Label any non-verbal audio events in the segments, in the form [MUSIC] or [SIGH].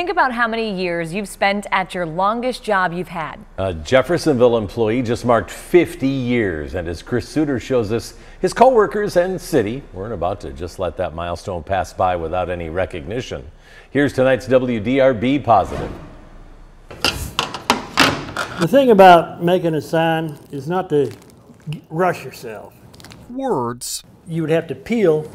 Think about how many years you've spent at your longest job you've had. A Jeffersonville employee just marked 50 years, and as Chris Suter shows us, his coworkers and city weren't about to just let that milestone pass by without any recognition. Here's tonight's WDRB positive. The thing about making a sign is not to rush yourself. Words You would have to peel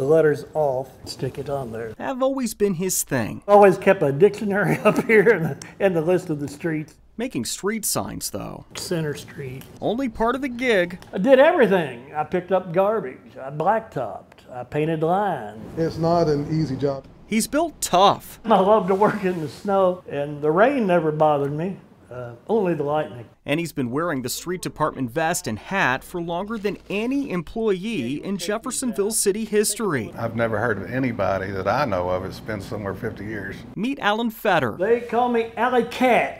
the letters off, stick it on there. have always been his thing. Always kept a dictionary [LAUGHS] up here and the, and the list of the streets. Making street signs, though, Center Street. only part of the gig. I did everything. I picked up garbage. I blacktopped. I painted lines. It's not an easy job. He's built tough, I love to work in the snow, and the rain never bothered me. Uh, only the lightning. and he's been wearing the street department vest and hat for longer than any employee in Jeffersonville city history. I've never heard of anybody that I know of that's been somewhere 50 years. Meet Allen Fetter. They call me Alley Cat,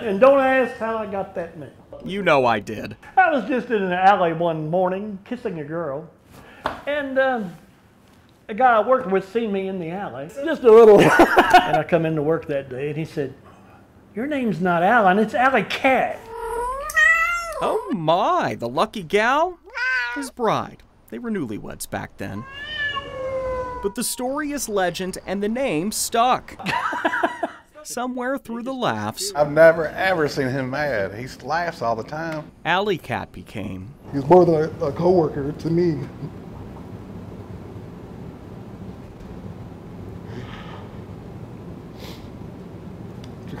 [LAUGHS] and don't ask how I got that name. You know I did. I was just in an alley one morning kissing a girl, and um, a guy I worked with seen me in the alley, just a little. [LAUGHS] and I come into work that day, and he said, "Your name's not Allen, it's Alley Cat." Oh my, the lucky gal? His bride. They were newlyweds back then. But the story is legend and the name stuck. [LAUGHS] Somewhere through the laughs, I've never ever seen him mad. He laughs all the time. Alley Cat became He's more than a, a coworker to me.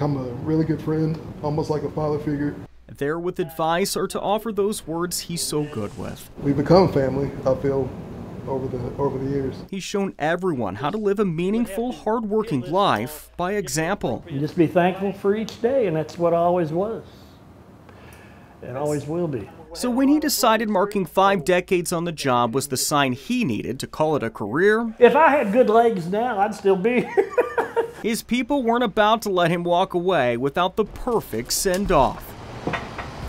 Become a really good friend, almost like a father figure. there with advice or to offer those words he's so good with. We've become family. I feel over the over the years. He's shown everyone how to live a meaningful, hardworking life by example. You just be thankful for each day, and that's what I always was, and always will be. So when he decided marking five decades on the job was the sign he needed to call it a career, If I had good legs now, I'd still be here. [LAUGHS] his people weren't about to let him walk away without the perfect send off.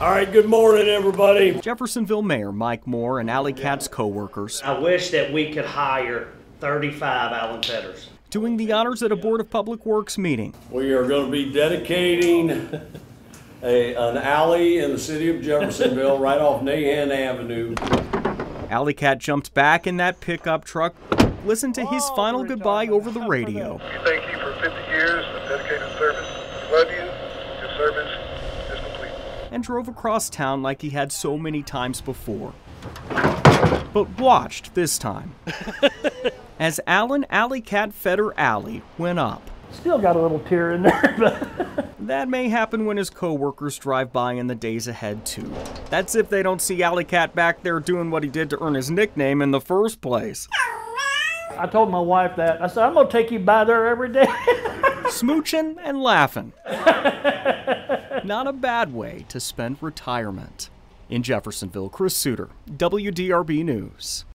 All right, good morning, everybody. Jeffersonville Mayor Mike Moore and Alley Cat's co-workers I wish that we could hire 35 Allen Fetters. doing the honors at a Board of Public Works meeting. We are going to be dedicating a, an alley in the city of Jeffersonville right off Nahan Avenue. Alley Cat jumped back in that pickup truck, listened to his final goodbye over the radio. Thank you for 50 years of dedicated service. We love you. Your service is complete. and drove across town like he had so many times before. But watched this time. [LAUGHS] As Allen Alley Cat Fetter Alley went up. Still got a little tear in there, [LAUGHS] but That may happen when his coworkers drive by in the days ahead too. That's if they don't see Alley Cat back there doing what he did to earn his nickname in the first place. I told my wife that. I said, I'm going to take you by there every day. [LAUGHS] Smooching and laughing. [LAUGHS] Not a bad way to spend retirement. In Jeffersonville, Chris Suter, WDRB News.